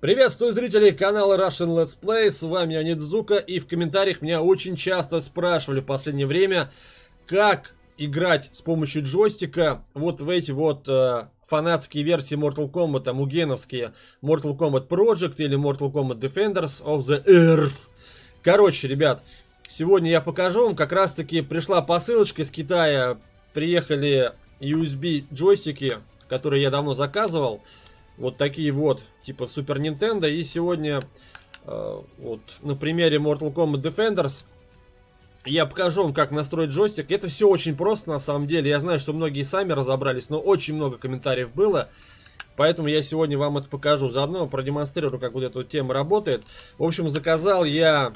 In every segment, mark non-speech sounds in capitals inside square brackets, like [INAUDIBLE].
Приветствую зрителей канала Russian Let's Play, с вами Анидзука, и в комментариях меня очень часто спрашивали в последнее время, как играть с помощью джойстика. Вот в эти вот э, фанатские версии Mortal Kombat, там, угеновские Mortal Kombat Project или Mortal Kombat Defenders of the Earth. Короче, ребят, сегодня я покажу вам, как раз таки пришла посылочка из Китая, приехали USB джойстики, которые я давно заказывал, вот такие вот, типа Super Nintendo. И сегодня, э, вот на примере Mortal Kombat Defenders, я покажу вам, как настроить джойстик. Это все очень просто, на самом деле. Я знаю, что многие сами разобрались, но очень много комментариев было. Поэтому я сегодня вам это покажу. Заодно продемонстрирую, как вот эта вот тема работает. В общем, заказал я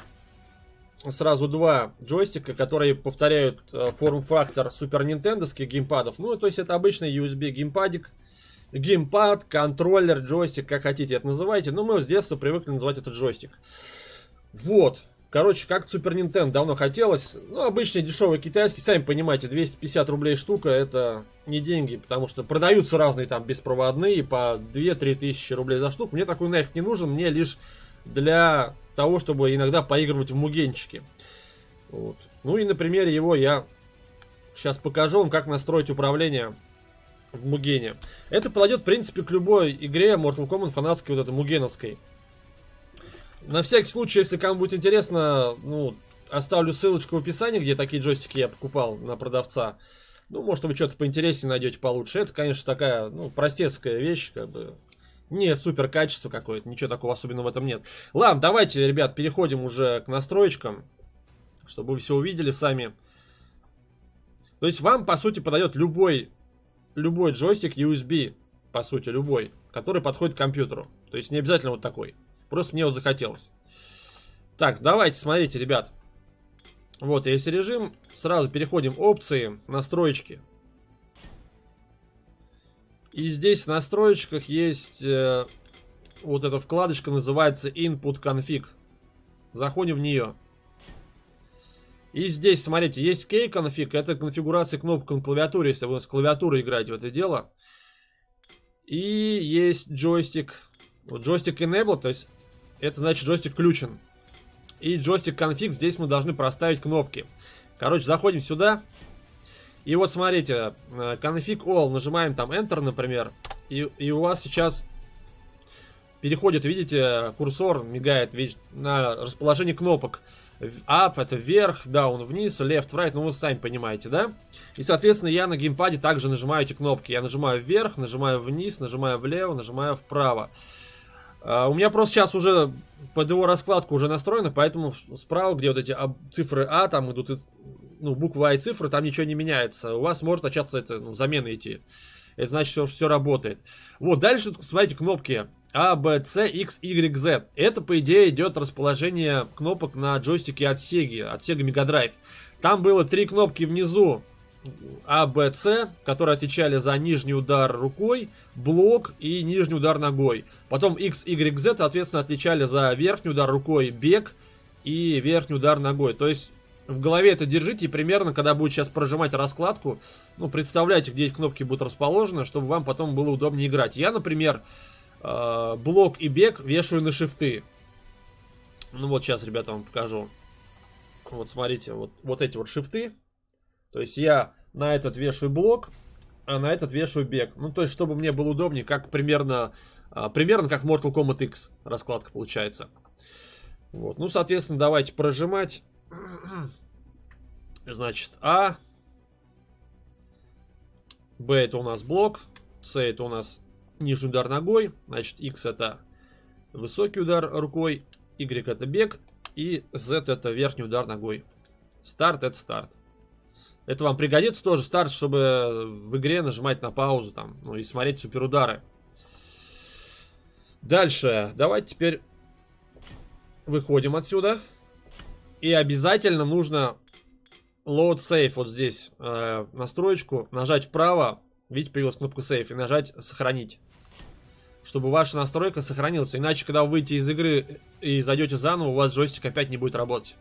сразу два джойстика, которые повторяют э, форм-фактор Super Nintendo геймпадов. Ну, то есть это обычный USB геймпадик геймпад, контроллер, джойстик, как хотите это называйте. Но мы с детства привыкли называть это джойстик. Вот. Короче, как Супер Nintendo давно хотелось. Ну, обычный дешевый китайский, сами понимаете, 250 рублей штука, это не деньги, потому что продаются разные там беспроводные по 2-3 тысячи рублей за штуку. Мне такой нафиг не нужен, мне лишь для того, чтобы иногда поигрывать в мугенчики. Вот. Ну и на примере его я сейчас покажу вам, как настроить управление в Мугене. Это подойдет, в принципе, к любой игре Mortal Kombat фанатской, вот этой мугеновской. На всякий случай, если кому будет интересно, ну, оставлю ссылочку в описании, где такие джойстики я покупал на продавца. Ну, может, вы что-то поинтереснее найдете получше. Это, конечно, такая, ну, простецкая вещь, как бы. Не супер качество какое-то, ничего такого особенного в этом нет. Ладно, давайте, ребят, переходим уже к настроечкам, чтобы вы все увидели сами. То есть вам, по сути, подает любой любой джойстик USB, по сути, любой, который подходит к компьютеру. То есть не обязательно вот такой. Просто мне вот захотелось. Так, давайте, смотрите, ребят. Вот, есть режим. Сразу переходим в опции, настроечки. И здесь в настроечках есть э, вот эта вкладочка, называется Input Config. Заходим в нее. И здесь, смотрите, есть key конфиг, это конфигурация кнопок на клавиатуре, если вы с клавиатурой играете в это дело. И есть джойстик, вот джойстик enable, то есть это значит джойстик включен. И джойстик конфиг, здесь мы должны проставить кнопки. Короче, заходим сюда. И вот смотрите, э, all, нажимаем там enter, например. И, и у вас сейчас переходит, видите, курсор мигает на расположение кнопок up это вверх, down вниз, left, right, ну вы сами понимаете, да? И, соответственно, я на геймпаде также нажимаю эти кнопки. Я нажимаю вверх, нажимаю вниз, нажимаю влево, нажимаю вправо. Uh, у меня просто сейчас уже под его раскладку уже настроено, поэтому справа, где вот эти цифры А, там идут, ну, буквы А и цифры, там ничего не меняется. У вас может начаться это, ну, замены идти. Это значит, что все работает. Вот, дальше, смотрите, кнопки а, Б, С, X, Y, Z. Это, по идее, идет расположение кнопок на джойстике от Sega, от Sega Mega Drive. Там было три кнопки внизу А, Б, С, которые отвечали за нижний удар рукой, блок и нижний удар ногой. Потом X, Y, Z, соответственно, отвечали за верхний удар рукой, бег и верхний удар ногой. То есть в голове это держите и примерно, когда будет сейчас прожимать раскладку, ну, представляйте, где эти кнопки будут расположены, чтобы вам потом было удобнее играть. Я, например, э, блок и бег вешаю на шифты. Ну вот сейчас, ребята, вам покажу. Вот смотрите, вот, вот эти вот шифты. То есть я на этот вешаю блок, а на этот вешаю бег. Ну, то есть, чтобы мне было удобнее, как примерно, а, примерно как Mortal Kombat X раскладка получается. Вот, ну, соответственно, давайте прожимать. [CLEARS THROAT] Значит, А. Б это у нас блок. С это у нас нижний удар ногой, значит X это высокий удар рукой, Y это бег и Z это верхний удар ногой. Старт это старт. Это вам пригодится тоже старт, чтобы в игре нажимать на паузу там, ну и смотреть суперудары. Дальше, давайте теперь выходим отсюда. И обязательно нужно load save вот здесь э, настроечку, нажать вправо, видите, появилась кнопка save, и нажать сохранить чтобы ваша настройка сохранилась. Иначе, когда вы выйдете из игры и зайдете заново, у вас джойстик опять не будет работать.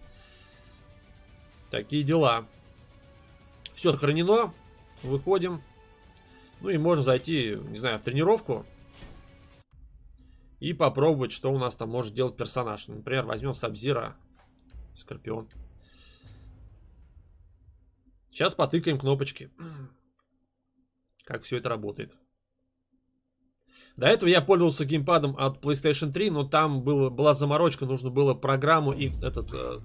Такие дела. Все сохранено. Выходим. Ну и можно зайти, не знаю, в тренировку. И попробовать, что у нас там может делать персонаж. Например, возьмем Сабзира, Скорпион. Сейчас потыкаем кнопочки. Как все это работает. До этого я пользовался геймпадом от PlayStation 3, но там было, была заморочка, нужно было программу и этот э,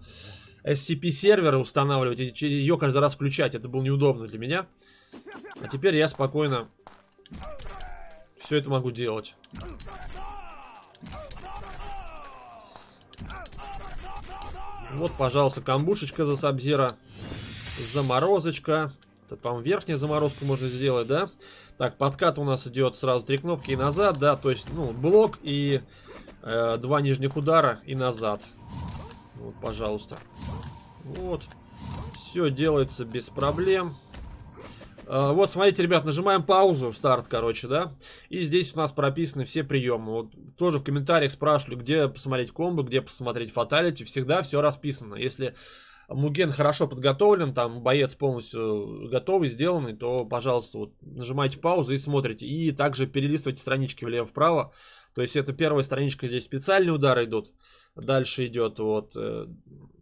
SCP сервер устанавливать, и ее каждый раз включать. Это было неудобно для меня. А теперь я спокойно все это могу делать. Вот, пожалуйста, камбушечка за Сабзира. Заморозочка. По-моему, верхнюю заморозку можно сделать, да? Так, подкат у нас идет сразу три кнопки и назад, да, то есть, ну, блок и э, два нижних удара и назад. Вот, пожалуйста. Вот. Все делается без проблем. Э, вот, смотрите, ребят, нажимаем паузу, старт, короче, да. И здесь у нас прописаны все приемы. Вот тоже в комментариях спрашивали, где посмотреть комбо, где посмотреть фаталити. Всегда все расписано. Если Муген хорошо подготовлен, там боец полностью готовый, сделанный, то, пожалуйста, вот нажимайте паузу и смотрите. И также перелистывайте странички влево-вправо. То есть это первая страничка, здесь специальные удары идут. Дальше идет вот э,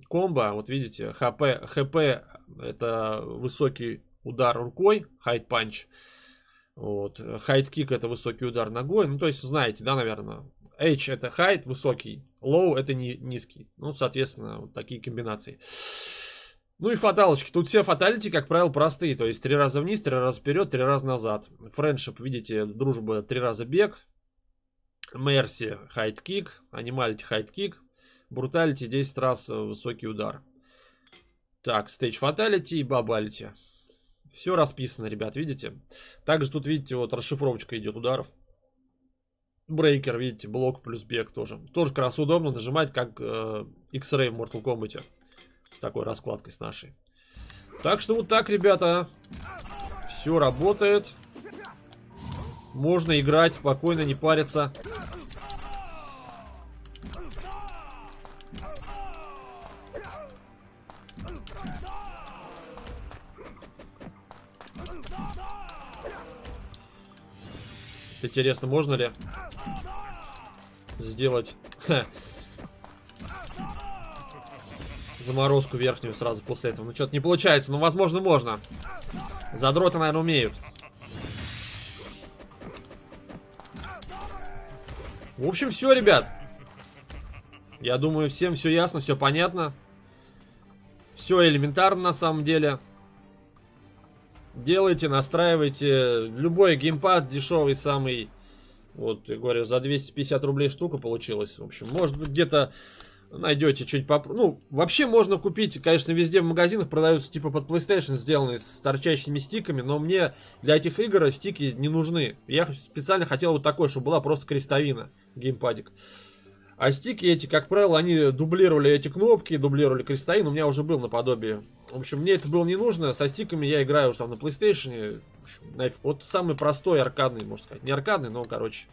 комбо, вот видите, ХП, ХП это высокий удар рукой, high punch. Вот, хайт кик это высокий удар ногой. Ну, то есть, знаете, да, наверное. H это high, высокий. Low это ни, низкий. Ну, соответственно, вот такие комбинации. Ну и фаталочки. Тут все fatality, как правило, простые. То есть три раза вниз, три раза вперед, три раза назад. Friendship, видите, дружба три раза бег. Mercy, high kick. Animality, high kick. Brutality 10 раз высокий удар. Так, stage fatality и babality. Все расписано, ребят, видите? Также тут, видите, вот расшифровочка идет ударов. Breaker, видите, блок плюс бег тоже. Тоже как раз удобно нажимать, как э, X-Ray в Mortal Kombat. С такой раскладкой с нашей. Так что вот так, ребята. Все работает. Можно играть спокойно, не париться. Интересно, можно ли сделать заморозку верхнюю сразу после этого? Ну, что-то не получается. но возможно, можно. Задроты, наверное, умеют. В общем, все, ребят. Я думаю, всем все ясно, все понятно. Все элементарно на самом деле. Делайте, настраивайте. Любой геймпад дешевый самый. Вот, я говорю, за 250 рублей штука получилась. В общем, может быть, где-то найдете чуть поп... Ну, вообще можно купить, конечно, везде в магазинах продаются типа под PlayStation сделанные с торчащими стиками, но мне для этих игр стики не нужны. Я специально хотел вот такой, чтобы была просто крестовина, геймпадик. А стики эти, как правило, они дублировали эти кнопки, дублировали крестовин, у меня уже был наподобие. В общем, мне это было не нужно, со стиками я играю уже там на PlayStation. Общем, вот самый простой аркадный, можно сказать. Не аркадный, но, короче,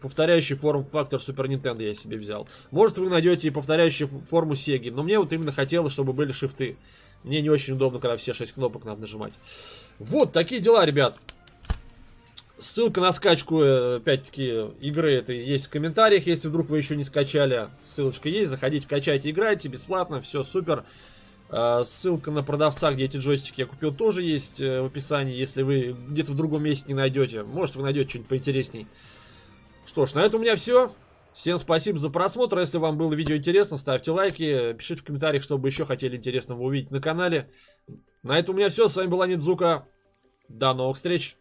повторяющий форм-фактор Super Nintendo я себе взял. Может, вы найдете и повторяющую форму Sega, но мне вот именно хотелось, чтобы были шифты. Мне не очень удобно, когда все 6 кнопок надо нажимать. Вот, такие дела, ребят. Ссылка на скачку, э, опять-таки, игры это есть в комментариях, если вдруг вы еще не скачали. Ссылочка есть, заходите, качайте, играйте, бесплатно, все супер. Э, ссылка на продавца, где эти джойстики я купил, тоже есть э, в описании, если вы где-то в другом месте не найдете. Может, вы найдете что-нибудь поинтересней. Что ж, на этом у меня все. Всем спасибо за просмотр. Если вам было видео интересно, ставьте лайки, пишите в комментариях, что бы еще хотели интересного увидеть на канале. На этом у меня все. С вами была Нидзука. До новых встреч.